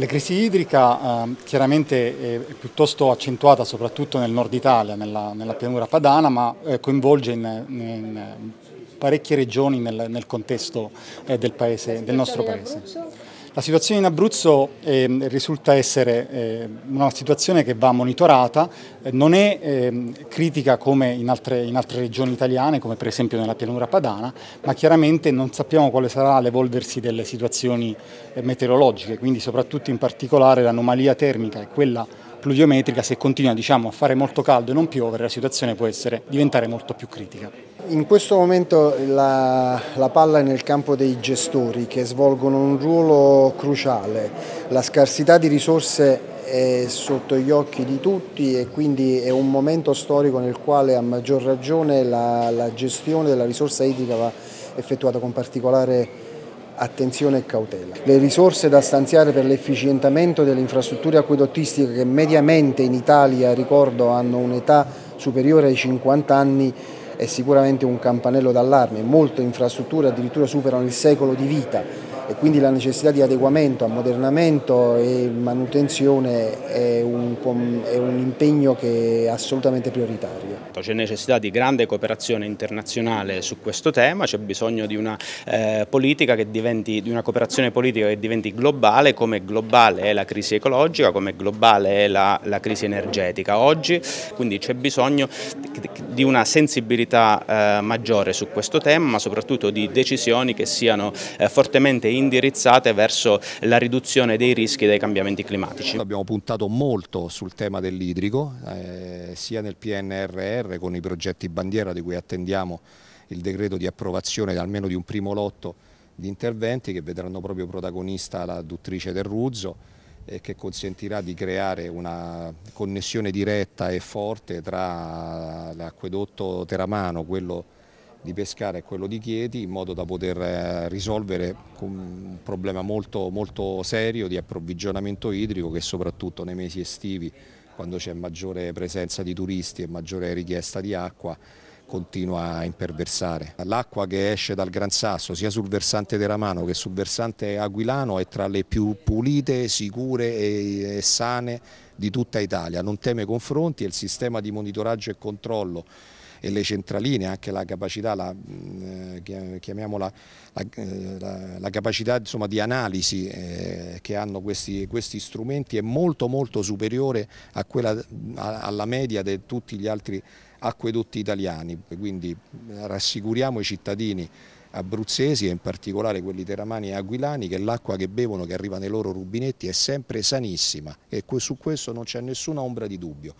La crisi idrica eh, chiaramente è piuttosto accentuata soprattutto nel nord Italia, nella, nella pianura padana, ma eh, coinvolge in, in, parecchie regioni nel, nel contesto eh, del, paese, del nostro paese. La situazione in Abruzzo eh, risulta essere eh, una situazione che va monitorata, eh, non è ehm, critica come in altre, in altre, regioni italiane, come per esempio nella pianura padana, ma chiaramente non sappiamo quale sarà l'evolversi delle situazioni eh, meteorologiche, quindi soprattutto in particolare l'anomalia termica e quella pluviometrica, se continua diciamo, a fare molto caldo e non piovere, la situazione può essere, diventare molto più critica. In questo momento la, la, palla è nel campo dei gestori che svolgono un ruolo cruciale. La scarsità di risorse è sotto gli occhi di tutti e quindi è un momento storico nel quale a maggior ragione la, la gestione della risorsa idrica va effettuata con particolare attenzione e cautela. Le risorse da stanziare per l'efficientamento delle infrastrutture acquedottistiche che mediamente in Italia, ricordo, hanno un'età superiore ai 50 anni è sicuramente un campanello d'allarme, molte infrastrutture addirittura superano il secolo di vita e quindi la necessità di adeguamento, ammodernamento e manutenzione è un, è un impegno che è assolutamente prioritario. C'è necessità di grande cooperazione internazionale su questo tema, c'è bisogno di una, eh, politica che diventi, di una cooperazione politica che diventi globale, come globale è la crisi ecologica, come globale è la, la crisi energetica oggi, quindi c'è bisogno di una sensibilità eh, maggiore su questo tema, ma soprattutto di decisioni che siano eh, fortemente indirizzate verso la riduzione dei rischi dei cambiamenti climatici. Abbiamo puntato molto sul tema dell'idrico, eh, sia nel PNRR con i progetti bandiera di cui attendiamo il decreto di approvazione almeno di un primo lotto di interventi che vedranno proprio protagonista la duttrice del Ruzzo e che consentirà di creare una connessione diretta e forte tra l'acquedotto Teramano, quello di Pescara e quello di Chieti in modo da poter eh, risolvere un problema molto, molto serio di approvvigionamento idrico che soprattutto nei mesi estivi quando c'è maggiore presenza di turisti e maggiore richiesta di acqua continua a imperversare. L'acqua che esce dal Gran Sasso sia sul versante Teramano che sul versante Aquilano è tra le più pulite, sicure e sane di tutta Italia, non teme confronti e il sistema di monitoraggio e controllo e le centraline, anche la capacità, la, eh, chiamiamola, la, eh, la, la capacità insomma, di analisi eh, che hanno questi, questi, strumenti è molto molto superiore quella, a, alla media di tutti gli altri acquedotti italiani, quindi rassicuriamo i cittadini abruzzesi e in particolare quelli teramani e aquilani che l'acqua che bevono che arriva nei loro rubinetti è sempre sanissima e su questo non c'è nessuna ombra di dubbio.